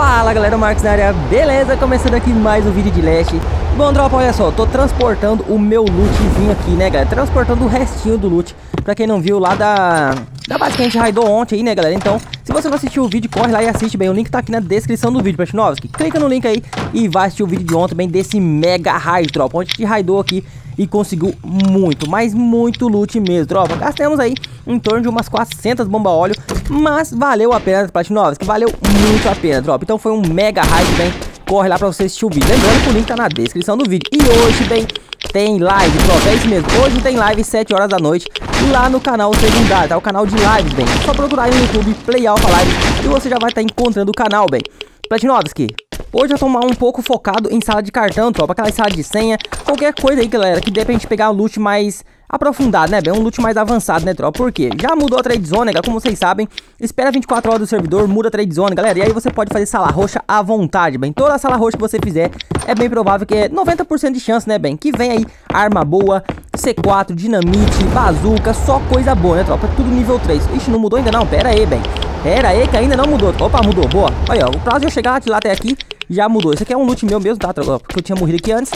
Fala galera, Marcos na área, beleza? Começando aqui mais um vídeo de Leste Bom, tropa, olha só, tô transportando o meu lootzinho aqui, né, galera? Transportando o restinho do loot Pra quem não viu, lá da... Da base que a gente raidou ontem aí, né, galera? Então, se você não assistiu o vídeo, corre lá e assiste bem O link tá aqui na descrição do vídeo, Platinovski Clica no link aí e vai assistir o vídeo de ontem bem desse mega raid, tropa Onde a gente raidou aqui e conseguiu muito, mas muito loot mesmo, tropa. Gastamos aí em torno de umas 400 bomba óleo, mas valeu a pena, Platinovas, que valeu muito a pena, tropa. Então foi um mega hype, bem, corre lá pra você assistir o vídeo. Lembrando que o link tá na descrição do vídeo. E hoje, bem, tem live, tropa, é isso mesmo. Hoje tem live 7 horas da noite lá no canal secundário, tá? O canal de lives, bem. Só procurar aí no YouTube Play Alpha Live e você já vai estar tá encontrando o canal, bem. Platinovski, Hoje eu tô um pouco focado em sala de cartão, tropa, aquela sala de senha, qualquer coisa aí, galera, que dê pra gente pegar loot mais aprofundado, né, bem? Um loot mais avançado, né, tropa? Por quê? Já mudou a trade zone, né, como vocês sabem, espera 24 horas do servidor, muda a trade zone, galera, e aí você pode fazer sala roxa à vontade, bem? Toda sala roxa que você fizer, é bem provável que é 90% de chance, né, bem? Que vem aí arma boa, C4, dinamite, bazuca, só coisa boa, né, tropa? Tudo nível 3. Ixi, não mudou ainda não, pera aí, bem. Pera aí que ainda não mudou. Opa, mudou, boa. Olha, o prazo de eu chegar de lá até aqui já mudou. Isso aqui é um loot meu mesmo, tá? Porque eu tinha morrido aqui antes.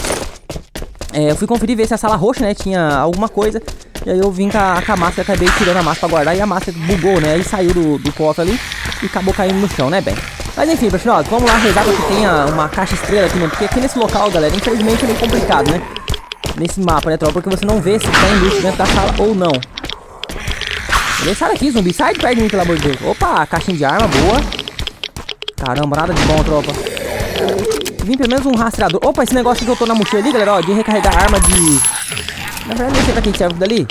É, eu fui conferir ver se a sala roxa, né, tinha alguma coisa. E aí eu vim com a, com a e acabei tirando a massa pra guardar. E a massa bugou, né? Aí saiu do, do cofre ali e acabou caindo no chão, né, bem? Mas enfim, pessoal, vamos lá rezar pra que tenha uma caixa estrela aqui, né? Porque aqui nesse local, galera, infelizmente é meio complicado, né? Nesse mapa, né, tropa? Porque você não vê se tem loot dentro da sala ou não. Sai daqui, zumbi. Sai de perto de mim, pelo amor de Deus. Opa, caixinha de arma, boa. Caramba, nada de bom, tropa. Vim pelo menos um rastreador. Opa, esse negócio que eu tô na mochila ali, galera, ó, de recarregar arma de... Na verdade, não sei pra que serve dali.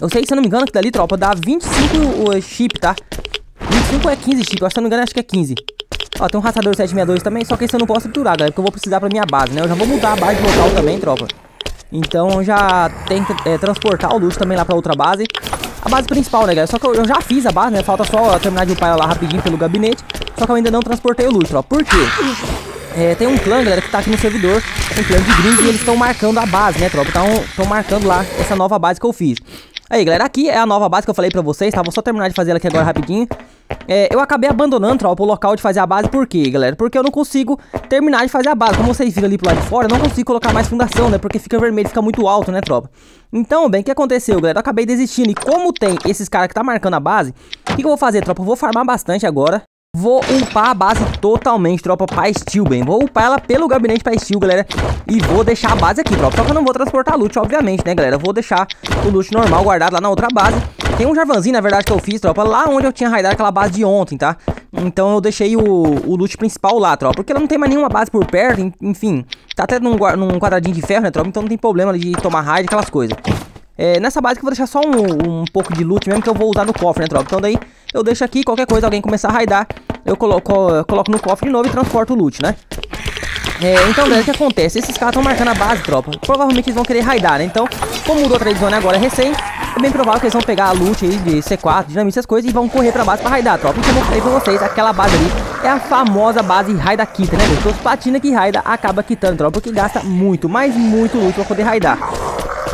Eu sei, se eu não me engano, que dali, tropa, dá 25 uh, chip, tá? 25 é 15 chip, eu acho, se eu não me engano, acho que é 15. Ó, tem um rastreador 762 também, só que esse eu não posso triturar, galera, porque eu vou precisar pra minha base, né? Eu já vou mudar a base de local também, tropa. Então já tem que é, transportar o loot também lá pra outra base a base principal, né, galera? Só que eu, eu, já fiz a base, né? Falta só terminar de upar lá rapidinho pelo gabinete. Só que eu ainda não transportei o loot, ó. Por quê? É, tem um clã, galera, que tá aqui no servidor, um clã de gringos, e eles estão marcando a base, né, tropa? Estão marcando lá essa nova base que eu fiz. Aí, galera, aqui é a nova base que eu falei pra vocês, tá? Vou só terminar de fazer ela aqui agora rapidinho. É, eu acabei abandonando, tropa, o local de fazer a base, por quê, galera? Porque eu não consigo terminar de fazer a base. Como vocês viram ali pro lado de fora, eu não consigo colocar mais fundação, né? Porque fica vermelho, fica muito alto, né, tropa? Então, bem, o que aconteceu, galera? Eu acabei desistindo. E como tem esses caras que tá marcando a base, o que, que eu vou fazer, tropa? Eu vou farmar bastante agora. Vou upar a base totalmente, tropa, pra steel, bem. Vou upar ela pelo gabinete pra steel, galera. E vou deixar a base aqui, tropa. Só que eu não vou transportar loot, obviamente, né, galera? Eu vou deixar o loot normal guardado lá na outra base. Tem um Jarvanzinho, na verdade, que eu fiz, tropa, lá onde eu tinha raidado aquela base de ontem, tá? Então eu deixei o, o loot principal lá, tropa. Porque ela não tem mais nenhuma base por perto, enfim. Tá até num, num quadradinho de ferro, né, tropa? Então não tem problema de tomar raid, aquelas coisas. É, nessa base que eu vou deixar só um, um pouco de loot mesmo que eu vou usar no cofre, né, tropa? Então daí eu deixo aqui, qualquer coisa, alguém começar a raidar, eu coloco, eu coloco no cofre de novo e transporto o loot, né? É, então, galera, o que acontece? Esses caras estão marcando a base, tropa. Provavelmente eles vão querer raidar, né? Então, como mudou a tradição agora é recém, é bem provável que eles vão pegar a loot aí de C4, dinamite, essas coisas, e vão correr pra base pra raidar, tropa. Então, eu falei pra vocês, aquela base ali é a famosa base raida quita, né, Então, os platina que raida acaba quitando, tropa, porque gasta muito, mas muito loot pra poder raidar.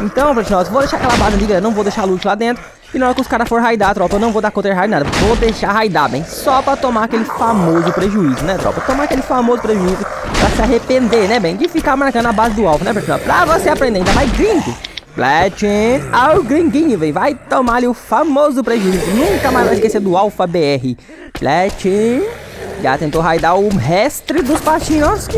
Então, Platinós, vou deixar aquela base ali, galera, não vou deixar loot lá dentro. E na hora que os caras for raidar, tropa, eu não vou dar counter raid nada. Vou deixar raidar, bem. Só pra tomar aquele famoso prejuízo, né, tropa? Tomar aquele famoso prejuízo pra se arrepender, né, bem? De ficar marcando a base do alvo, né, pessoal? Pra você aprender, ainda mais gringo. Platin ao gringuinho, velho. Vai tomar ali o famoso prejuízo. Nunca mais vai esquecer do Alpha BR. Platin já tentou raidar o mestre dos patinhos.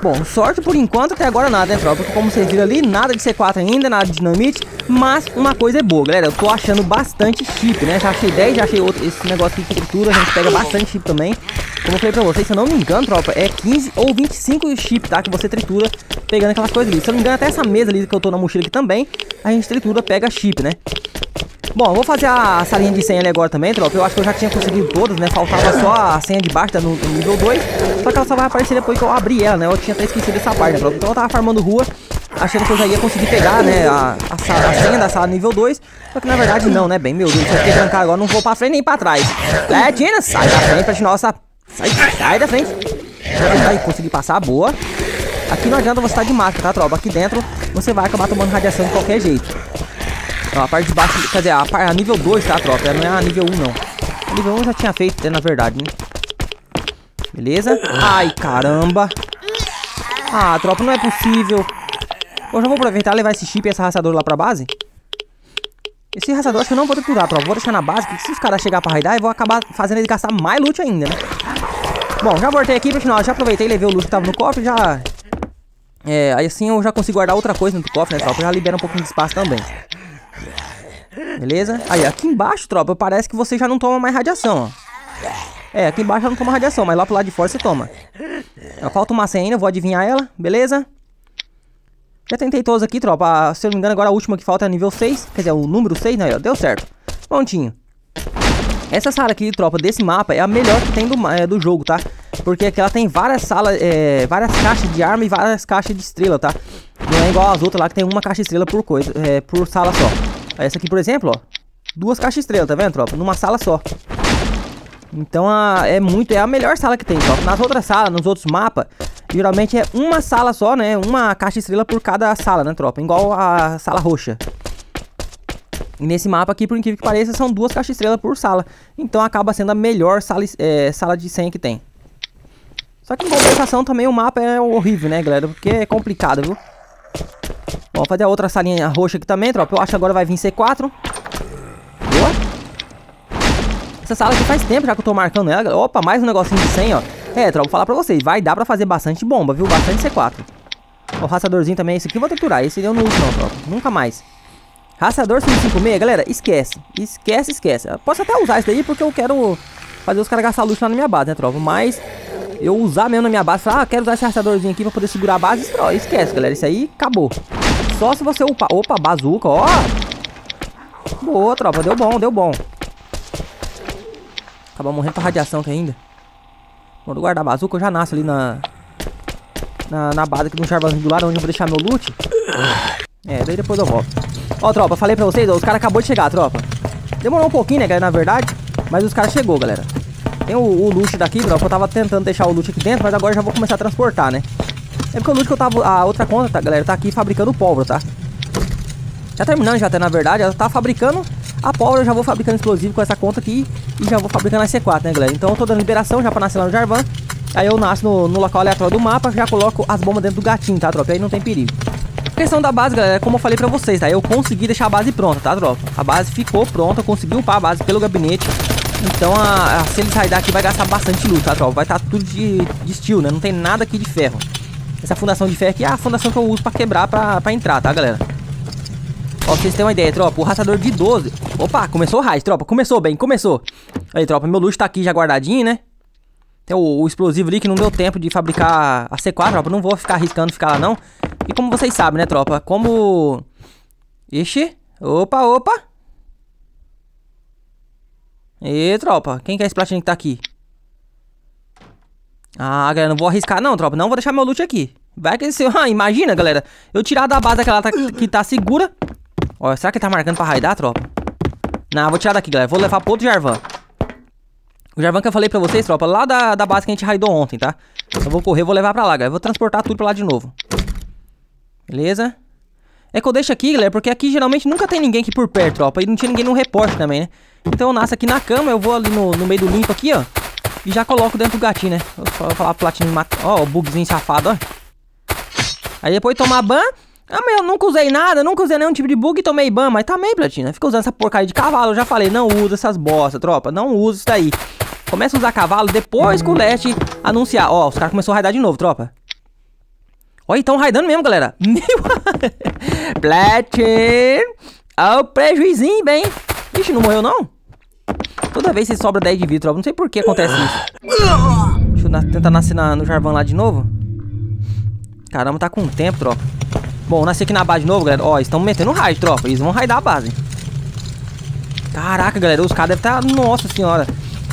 Bom, sorte por enquanto até agora nada, né, tropa? Como vocês viram ali, nada de C4 ainda, nada de dinamite. Mas uma coisa é boa, galera. Eu tô achando bastante chip, né? Já achei 10, já achei outro, esse negócio aqui de tritura. A gente pega bastante chip também. Como eu falei pra vocês, se eu não me engano, tropa, é 15 ou 25 chip, tá? Que você tritura pegando aquelas coisas ali. Se eu não me engano, até essa mesa ali que eu tô na mochila aqui também, a gente tritura, pega chip, né? Bom, vou fazer a salinha de senha ali agora também, tropa. Eu acho que eu já tinha conseguido todas, né? Faltava só a senha de baixo, tá no, no nível 2. Só que ela só vai aparecer depois que eu abrir ela, né? Eu tinha até esquecido dessa parte, né, tropa? Então eu tava farmando rua, achando que eu já ia conseguir pegar, né? A, a, a senha da sala nível 2. Só que na verdade não, né? Bem, meu Deus, se eu trancar agora, não vou pra frente nem pra trás. Letina, sai da frente, pra nossa. Sai, sai da frente. Aí, consegui passar, boa. Aqui não adianta você estar tá de máscara, tá, tropa? Aqui dentro você vai acabar tomando radiação de qualquer jeito. A parte de baixo, quer dizer, a, a nível 2, tá, tropa? Não é a nível 1, não. A nível 1 eu já tinha feito, né, na verdade, né? Beleza? Ai, caramba. Ah, tropa, não é possível. Eu já vou aproveitar e levar esse chip e essa raçadora lá pra base. Esse raçador acho que eu não vou triturar, tropa. Vou deixar na base, porque se os caras chegar pra raidar, eu vou acabar fazendo ele gastar mais loot ainda, né? Bom, já voltei aqui pro final. Já aproveitei levei o loot que tava no cofre, já... É, aí assim eu já consigo guardar outra coisa no cofre, né, tropa? Já libera um pouquinho de espaço também. Beleza? Aí, aqui embaixo, tropa, parece que você já não toma mais radiação, ó. É, aqui embaixo já não toma radiação, mas lá pro lado de fora você toma. Falta uma senha ainda, vou adivinhar ela, beleza? Já tentei todas aqui, tropa. Se eu não me engano, agora a última que falta é nível 6. Quer dizer, o número 6, né? Deu certo. Prontinho. Essa sala aqui, tropa, desse mapa é a melhor que tem do, é, do jogo, tá? Porque aqui ela tem várias salas, é, várias caixas de arma e várias caixas de estrela, tá? Não é igual as outras lá que tem uma caixa de estrela por coisa, é, por sala só. Essa aqui, por exemplo, ó. Duas caixas estrela, tá vendo, tropa? Numa sala só. Então a, é muito, é a melhor sala que tem, tropa. Nas outras salas, nos outros mapas, Geralmente é uma sala só, né? Uma caixa estrela por cada sala, né, tropa? Igual a sala roxa. E nesse mapa aqui, por incrível que pareça, são duas caixas estrelas por sala. Então acaba sendo a melhor sala, é, sala de senha que tem. Só que em compensação também o mapa é horrível, né, galera? Porque é complicado, viu? Vamos fazer a outra salinha roxa aqui também, tropa. Eu acho que agora vai vir C4. Boa. Essa sala aqui faz tempo já que eu tô marcando ela. Opa, mais um negocinho de senha, ó. É, tropa, vou falar pra vocês. Vai dar pra fazer bastante bomba, viu? Bastante C4. O raçadorzinho também. Esse aqui eu vou triturar. Esse eu não uso não, tropa. Nunca mais. Raçador 556, galera, esquece. Esquece, esquece. Eu posso até usar isso daí porque eu quero fazer os caras gastar luxo lá na minha base, né, tropa? Mas eu usar mesmo na minha base, falar, ah, quero usar esse raçadorzinho aqui pra poder segurar a base, esquece, galera. Isso aí acabou. Só se você upar. Opa, bazuca, ó. Boa, tropa. Deu bom, deu bom. Acabou morrendo pra radiação aqui ainda. Quando guardar a bazuca, eu já nasço ali na... Na, na base aqui no charvãozinho do lado, onde eu vou deixar meu loot. É, daí depois eu volto. Ó, tropa, falei pra vocês, ó, os caras acabou de chegar, tropa. Demorou um pouquinho, né, galera, na verdade. Mas os caras chegou, galera. Tem o, o loot daqui, tropa. Eu tava tentando deixar o loot aqui dentro, mas agora já vou começar a transportar, né? É porque o loot que eu tava... A outra conta, tá, galera, tá aqui fabricando pólvora, tá? Já terminando já até, na verdade. Ela tá fabricando a pólvora. Eu já vou fabricando explosivo com essa conta aqui. E já vou fabricando a C4, né, galera? Então eu tô dando liberação já pra nascer lá no Jarvan. Aí eu nasço no, no local aleatório do mapa. Já coloco as bombas dentro do gatinho, tá, tropa? Aí não tem perigo. A questão da base, galera, é como eu falei pra vocês, tá? Eu consegui deixar a base pronta, tá, tropa? A base ficou pronta. Eu consegui upar a base pelo gabinete. Então, a, a, ele sair daqui, vai gastar bastante luz, tá, tropa? Vai estar tá tudo de, de steel, né? Não tem nada aqui de ferro. Essa fundação de ferro aqui é a fundação que eu uso pra quebrar, pra, pra entrar, tá, galera? Ó, vocês têm uma ideia, tropa. O rastrador de 12. Opa, começou o raid, tropa. Começou bem, começou. Aí, tropa, meu luxo tá aqui já guardadinho, né? Tem o, o, explosivo ali que não deu tempo de fabricar a C4, tropa. Não vou ficar arriscando ficar lá, não. E como vocês sabem, né, tropa? Como... Ixi. Opa, opa. E tropa. Quem que é esse platinho que tá aqui? Ah, galera, não vou arriscar não, tropa. Não vou deixar meu loot aqui. Vai que esse... Ah, imagina, galera. Eu tirar da base aquela tá, que tá segura Ó, será que ele tá marcando pra raidar, tropa? Não, vou tirar daqui, galera. Vou levar pro outro Jarvan. O Jarvan que eu falei pra vocês, tropa, lá da, da base que a gente raidou ontem, tá? Eu vou correr, vou levar pra lá, galera. Vou transportar tudo pra lá de novo. Beleza? É que eu deixo aqui, galera, porque aqui geralmente nunca tem ninguém aqui por perto, tropa. E não tinha ninguém no reporte também, né? Então eu nasço aqui na cama, eu vou ali no, no meio do limpo aqui, ó. E já coloco dentro do gatinho, né? Vou falar pro matar. Ó, o bugzinho safado, ó. Aí depois tomar ban, ah, mas eu nunca usei nada, nunca usei nenhum tipo de bug e tomei ban, mas também, Platina. Fica usando essa porcaria de cavalo. Eu já falei, não usa essas bosta, tropa. Não usa isso daí. Começa a usar cavalo depois que o Leste anunciar. Ó, os caras começaram a raidar de novo, tropa. Olha, estão raidando mesmo, galera. Meu... Platin. Ó, o prejuizinho, bem. Ixi, não morreu, não? Toda vez você sobra 10 de vida, tropa. Não sei por que acontece isso. Deixa eu tentar nascer na, no Jarvão lá de novo. Caramba, tá com tempo, tropa. Bom, nasci aqui na base de novo, galera. Ó, estão metendo raid, tropa. Eles vão raidar a base. Caraca, galera. Os caras devem estar... Tá... Nossa senhora.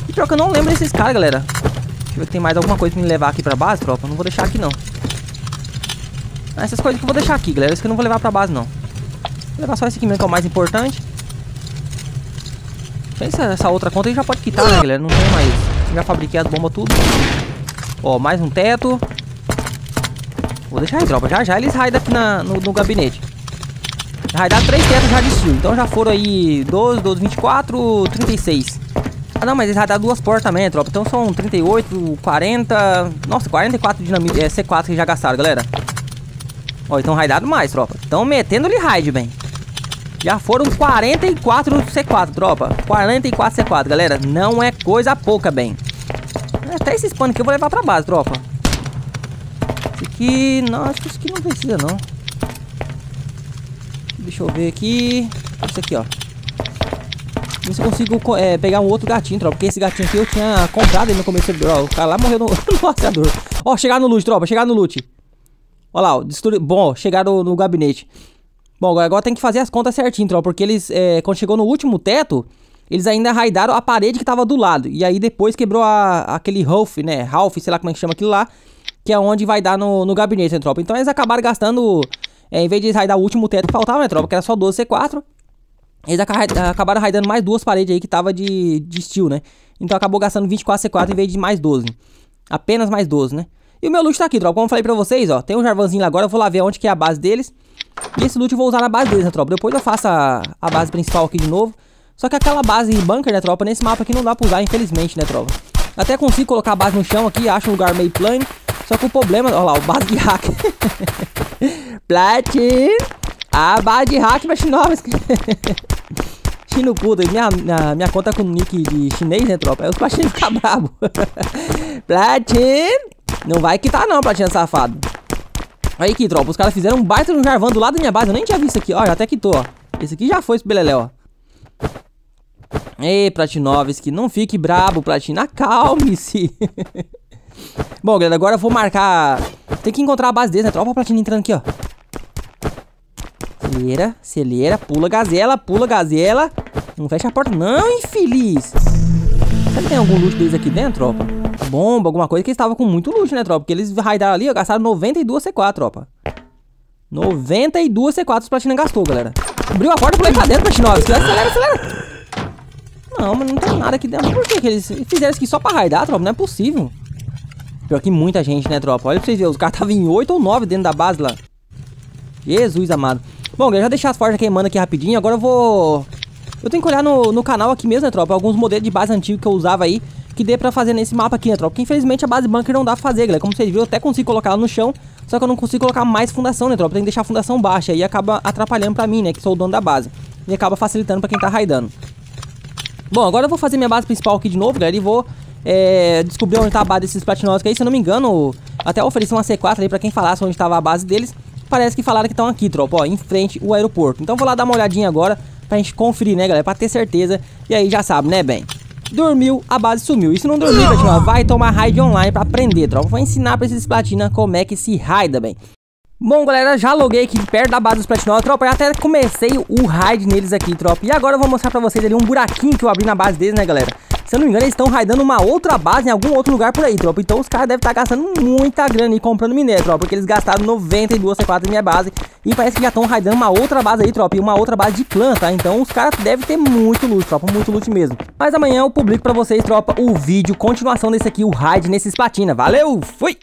E pior que eu não lembro desses caras, galera. Deixa eu ver se tem mais alguma coisa pra me levar aqui pra base, tropa. Não vou deixar aqui, não. Essas coisas que eu vou deixar aqui, galera. Isso que eu não vou levar pra base, não. Vou levar só esse aqui mesmo, que é o mais importante. Essa, essa outra conta aí já pode quitar, né, galera? Não tem mais. Já fabriquei as bombas tudo. Ó, mais um teto. Vou deixar aí, tropa. Já já eles raidam aqui na, no, no gabinete. Raidaram três tetos já de estilo. Então já foram aí 12, 12, 24, 36. Ah, não, mas eles raidaram duas portas também, tropa. Então são 38, 40... Nossa, 44 dinamite, é, C4 que já gastaram, galera. Ó, então raidado mais, tropa. Estão metendo-lhe raid, bem. Já foram 44 C4, tropa. 44 C4, galera. Não é coisa pouca, bem. Até esse spano aqui eu vou levar pra base, tropa. Esse aqui... Não, acho que esse aqui não precisa, não. Deixa eu ver aqui. Esse aqui, ó. Ver se eu consigo é, pegar um outro gatinho, tropa. Porque esse gatinho aqui eu tinha comprado aí no começo do. Ó, o cara lá morreu no, no. Ó, chegar no loot, tropa. Chegar no loot. Ó lá, ó. Bom, chegaram no, gabinete. Bom, agora tem que fazer as contas certinho, tropa. Porque eles, é, quando chegou no último teto, eles ainda raidaram a parede que tava do lado. E aí depois quebrou a, aquele Ralph, né? Ralph, sei lá como é que chama aquilo lá. Que é onde vai dar no, no gabinete, né, tropa? Então eles acabaram gastando... É, em vez de raidar o último teto que faltava, né, tropa? Que era só 12 C4. Eles acabaram raidando mais duas paredes aí que tava de, de steel, né? Então acabou gastando 24 C4 em vez de mais 12. Apenas mais 12, né? E o meu loot tá aqui, tropa. Como eu falei pra vocês, ó. Tem um Jarvanzinho lá agora. Eu vou lá ver onde que é a base deles. E esse loot eu vou usar na base deles, né, tropa? Depois eu faço a, a base principal aqui de novo. Só que aquela base bunker, né, tropa? Nesse mapa aqui não dá pra usar, infelizmente, né, tropa? Até consigo colocar a base no chão aqui. Acho um lugar meio plano. Só que o problema... Olha lá, o base de hack. Platin. A base de hack, mas novas. Chino puta, minha, minha, minha conta com nick de chinês, né, tropa? Aí os platinhos ficam bravos. Platin. Não vai quitar não, platinha safado. Aí aqui, tropa, os caras fizeram um baita no Jarvan do lado da minha base. Eu nem tinha visto aqui, ó, já até quitou, ó. Esse aqui já foi esse beleléu, ó. Ei, Platinovski, não fique brabo, Platina, acalme-se. Bom, galera, agora eu vou marcar... Tem que encontrar a base deles, né? Tropa a Platina entrando aqui, ó. Celeira, celeira, pula gazela, pula gazela. Não fecha a porta, não, infeliz. Será que tem algum loot deles aqui dentro, tropa? Bomba, alguma coisa que eles estavam com muito loot, né, tropa? Porque eles raidaram ali, ó, gastaram 92 C4, tropa. 92 C4 os Platina gastou, galera. Abriu a porta e pulei pra dentro, Platinovski. Acelera, acelera. Não, mas não tem nada aqui dentro. Por que, que eles fizeram isso aqui só pra raidar, tropa? Não é possível. Pior que muita gente, né, tropa? Olha pra vocês verem. Os caras estavam em 8 ou 9 dentro da base lá. Jesus amado. Bom, galera, já deixei as forjas queimando aqui rapidinho. Agora eu vou... Eu tenho que olhar no, no canal aqui mesmo, né, tropa? Alguns modelos de base antigos que eu usava aí. Que dê pra fazer nesse mapa aqui, né, tropa? Porque infelizmente a base bunker não dá pra fazer, galera. Como vocês viram, eu até consigo colocar ela no chão. Só que eu não consigo colocar mais fundação, né, tropa? Tem que deixar a fundação baixa. E acaba atrapalhando pra mim, né, que sou o dono da base. E acaba facilitando pra quem tá raidando. Bom, agora eu vou fazer minha base principal aqui de novo, galera, e vou é, descobrir onde tá a base desses platinóticos aí. Se eu não me engano, até ofereci uma C4 aí pra quem falasse onde tava a base deles. Parece que falaram que estão aqui, tropa, ó, em frente o aeroporto. Então vou lá dar uma olhadinha agora pra gente conferir, né, galera, pra ter certeza. E aí já sabe, né, bem. Dormiu, a base sumiu. Se não dormir, platina, vai tomar raid online pra aprender, tropa. Vou ensinar pra esses platina como é que se raida, bem. Bom, galera, já loguei aqui perto da base dos Platinol, tropa, eu até comecei o raid neles aqui, tropa. E agora eu vou mostrar pra vocês ali um buraquinho que eu abri na base deles, né, galera. Se eu não me engano, eles estão raidando uma outra base em algum outro lugar por aí, tropa. Então os caras devem estar tá gastando muita grana aí comprando minério, tropa. Porque eles gastaram 92 C4 na minha base. E parece que já estão raidando uma outra base aí, tropa. E uma outra base de clã, tá? Então os caras devem ter muito loot, tropa. Muito loot mesmo. Mas amanhã eu publico pra vocês, tropa, o vídeo, continuação desse aqui, o raid nesses platina. Valeu, fui!